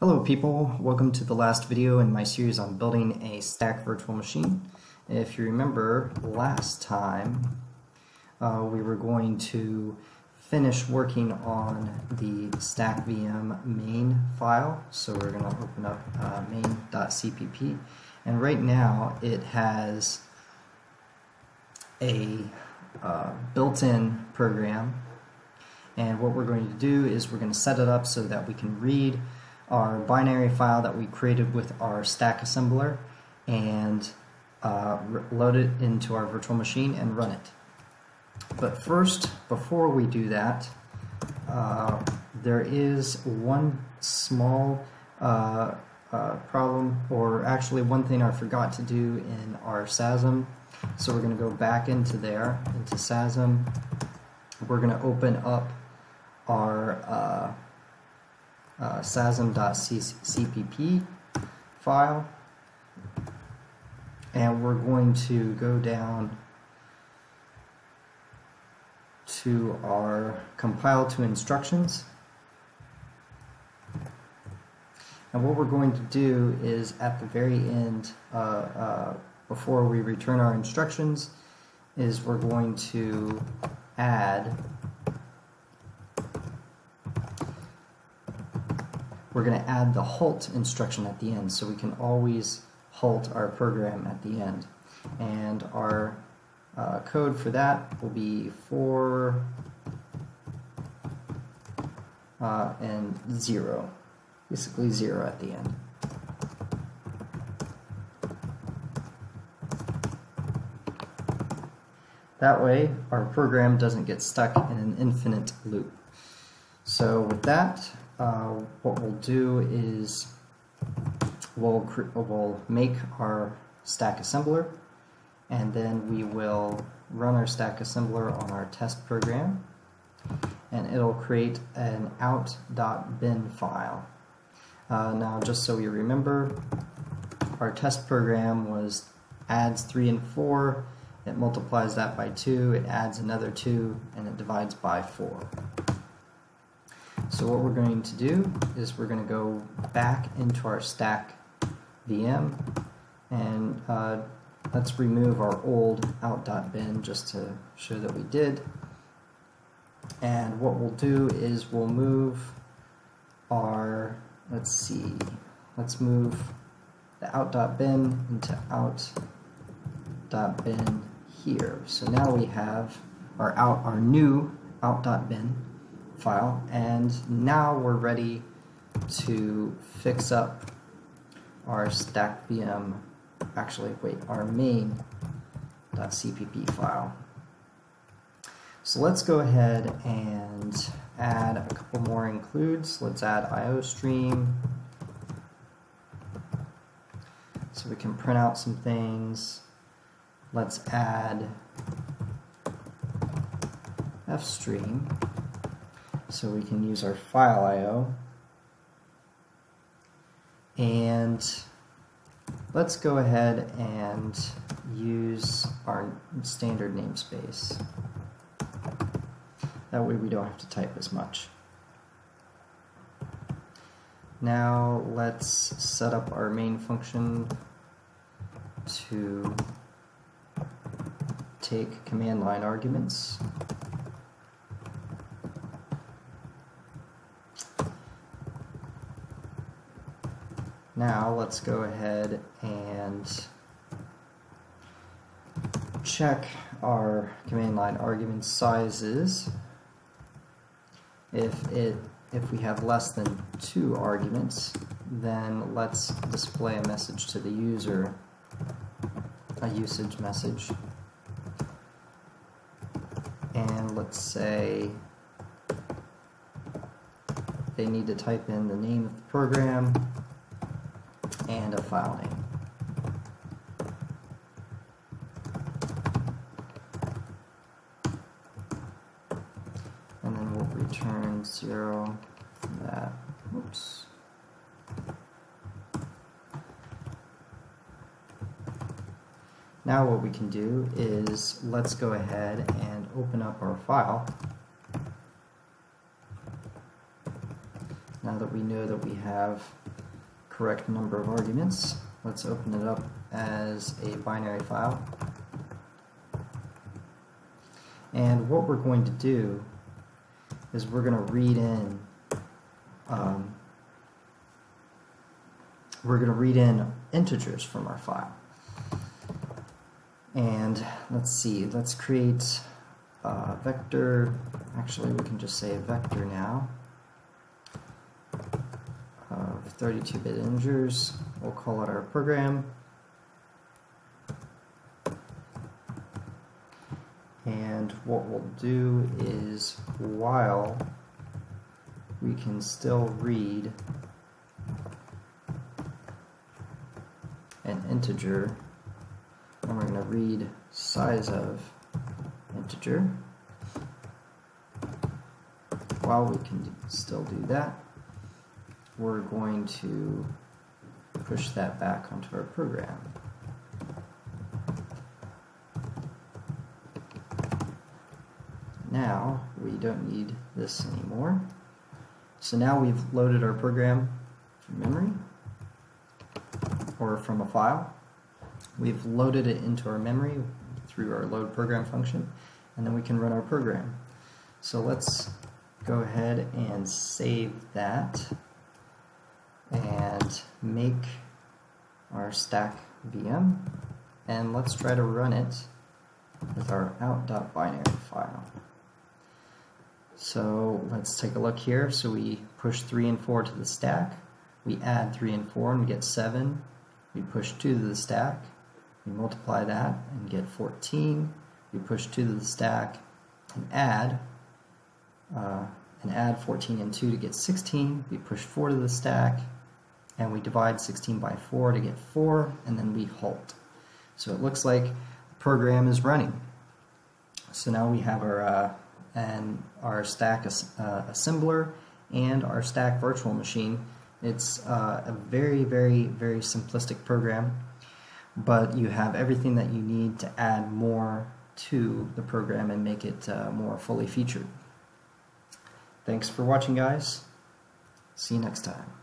Hello people, welcome to the last video in my series on building a stack virtual machine. If you remember last time uh, we were going to finish working on the stack VM main file. So we're going to open up uh, main.cpp and right now it has a uh, built-in program. And what we're going to do is we're going to set it up so that we can read our binary file that we created with our stack assembler and uh, load it into our virtual machine and run it. But first, before we do that, uh, there is one small uh, uh problem, or actually one thing I forgot to do in our SASM. So we're going to go back into there, into SASM. We're going to open up our uh, sasm.cpp file. And we're going to go down to our compile to instructions. And what we're going to do is at the very end uh, uh, before we return our instructions is we're going to add we're going to add the halt instruction at the end so we can always halt our program at the end. And our uh, code for that will be 4 uh, and 0, basically 0 at the end. That way, our program doesn't get stuck in an infinite loop. So with that, uh, what we'll do is we'll, we'll make our stack assembler and then we will run our stack assembler on our test program and it'll create an out.bin file. Uh, now just so you remember, our test program was adds 3 and 4, it multiplies that by 2, it adds another 2, and it divides by 4. So what we're going to do is we're going to go back into our stack VM and uh, let's remove our old out.bin just to show that we did. And what we'll do is we'll move our, let's see, let's move the out.bin into out.bin here. So now we have our out, our new out.bin file and now we're ready to fix up our stack VM actually wait our main.cpp file. So let's go ahead and add a couple more includes. Let's add iostream so we can print out some things. Let's add fstream so we can use our file IO. And let's go ahead and use our standard namespace. That way we don't have to type as much. Now let's set up our main function to take command line arguments. Now let's go ahead and check our command line argument sizes. If it if we have less than two arguments, then let's display a message to the user, a usage message. And let's say they need to type in the name of the program file name. And then we'll return zero from that. Oops. Now what we can do is let's go ahead and open up our file. Now that we know that we have correct number of arguments. Let's open it up as a binary file. And what we're going to do is we're going to read in um, we're going to read in integers from our file. And let's see, let's create a vector, actually we can just say a vector now 32-bit integers. We'll call it our program. And what we'll do is while we can still read an integer and we're going to read size of integer while we can still do that we're going to push that back onto our program now we don't need this anymore so now we've loaded our program from memory or from a file. We've loaded it into our memory through our load program function, and then we can run our program. So let's go ahead and save that and make our stack VM, and let's try to run it with our out.binary file. So let's take a look here. So we push 3 and 4 to the stack. We add 3 and 4 and we get 7. We push 2 to the stack. We multiply that and get 14. We push 2 to the stack and add uh, and add 14 and 2 to get 16. We push 4 to the stack and we divide 16 by 4 to get 4 and then we halt. So it looks like the program is running. So now we have our uh, and our stack uh, assembler and our stack virtual machine. It's uh, a very, very, very simplistic program, but you have everything that you need to add more to the program and make it uh, more fully featured. Thanks for watching, guys. See you next time.